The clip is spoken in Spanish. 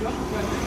Gracias.